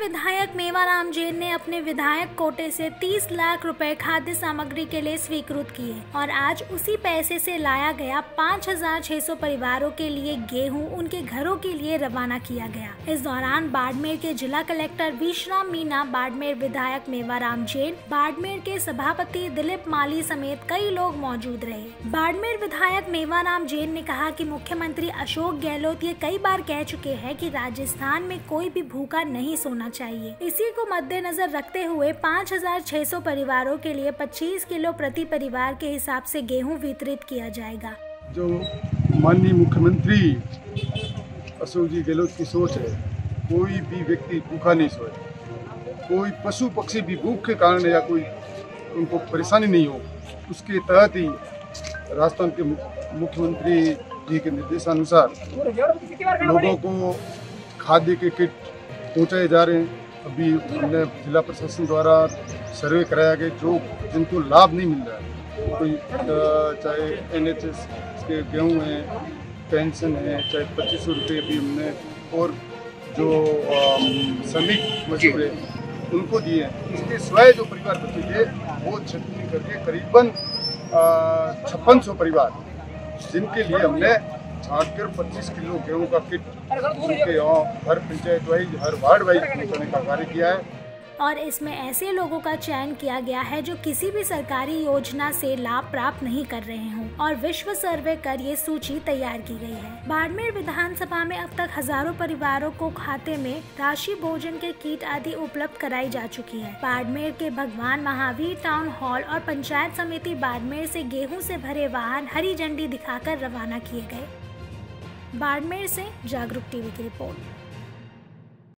विधायक मेवाराम जैन ने अपने विधायक कोटे से 30 लाख रुपए खाद्य सामग्री के लिए स्वीकृत किए और आज उसी पैसे से लाया गया 5,600 परिवारों के लिए गेहूँ उनके घरों के लिए रवाना किया गया। इस दौरान बाड़मेर के जिला कलेक्टर विश्राम मीना बाड़मेर विधायक मेवाराम जैन बाड़मेर के सभापति दिलीप माली समेत कई लोग मौजूद रहे। बाड़मेर विधायक मेवाराम जैन ने कहा कि मुख्यमंत्री अशोक गहलोत ये कई बार कह चुके हैं कि राजस्थान में कोई भी भूखा नहीं सोना चाहिए। इसी को मद्देनजर रखते हुए 5,600 परिवारों के लिए 25 किलो प्रति परिवार के हिसाब से गेहूँ वितरित किया जाएगा। जो माननीय मुख्यमंत्री अशोक जी गहलोत की सोच है कोई भी व्यक्ति भूखा नहीं सोए। कोई पशु पक्षी भी भूख के कारण या कोई उनको परेशानी नहीं हो उसके तहत ही राजस्थान के मुख्यमंत्री जी के निर्देशानुसार लोगों को खाद्य के किट पहुँचाए जा रहे हैं। अभी हमने जिला प्रशासन द्वारा सर्वे कराया गया जो जिनको लाभ नहीं मिल रहा है, कोई चाहे एन एच एस के गेहूँ हैं, पेंशन है, चाहे पच्चीस सौ रुपये भी हमने और जो श्रमिक मजदूर है, उनको दिए हैं। इसके स्वयं जो परिवार बचे थे, वो छटनी करके करीबन छप्पन सौ परिवार जिनके लिए हमने छाट पच्चीस किलो गेहूँ का किट यहाँ हर पंचायत वाइज, हर वार्ड वाइज पहुँचाने का कार्य किया है। और इसमें ऐसे लोगों का चयन किया गया है जो किसी भी सरकारी योजना से लाभ प्राप्त नहीं कर रहे हों और विश्व सर्वे कर ये सूची तैयार की गई है। बाड़मेर विधानसभा में अब तक हज़ारों परिवारों को खाते में राशि भोजन के किट आदि उपलब्ध कराई जा चुकी है। बाड़मेर के भगवान महावीर टाउन हॉल और पंचायत समिति बाड़मेर से गेहूँ से भरे वाहन हरी झंडी दिखाकर रवाना किए गए। बाड़मेर से जागरूक टीवी की रिपोर्ट।